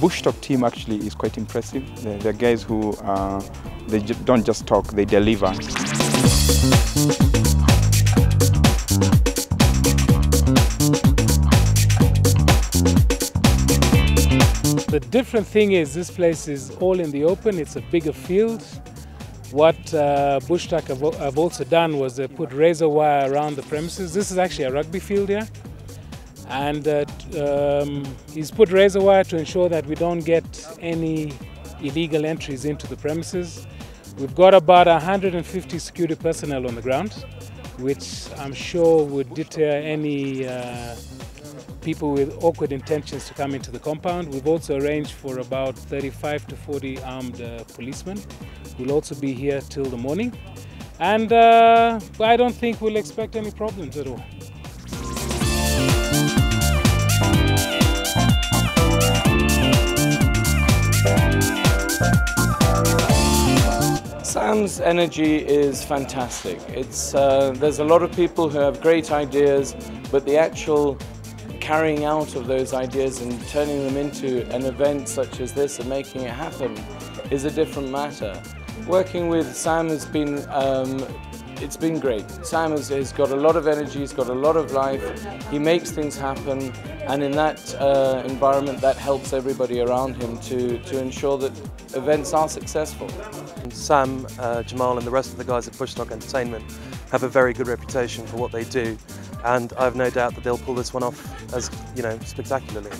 Bushtalk team actually is quite impressive. They're, they're guys who uh, they don't just talk, they deliver. The different thing is this place is all in the open, it's a bigger field. What uh, Bushtalk have, have also done was they put razor wire around the premises. This is actually a rugby field here. And uh, um, he's put razor wire to ensure that we don't get any illegal entries into the premises. We've got about 150 security personnel on the ground, which I'm sure would deter any uh, people with awkward intentions to come into the compound. We've also arranged for about 35 to 40 armed uh, policemen who will also be here till the morning. And uh, I don't think we'll expect any problems at all. Sam's energy is fantastic. It's, uh, there's a lot of people who have great ideas, but the actual carrying out of those ideas and turning them into an event such as this and making it happen is a different matter. Working with Sam has been um, it's been great. Sam has, has, got a lot of energy, he's got a lot of life, he makes things happen, and in that uh, environment that helps everybody around him to, to ensure that events are successful. Sam, uh, Jamal and the rest of the guys at Bushtalk Entertainment have a very good reputation for what they do and I have no doubt that they'll pull this one off as, you know, spectacularly.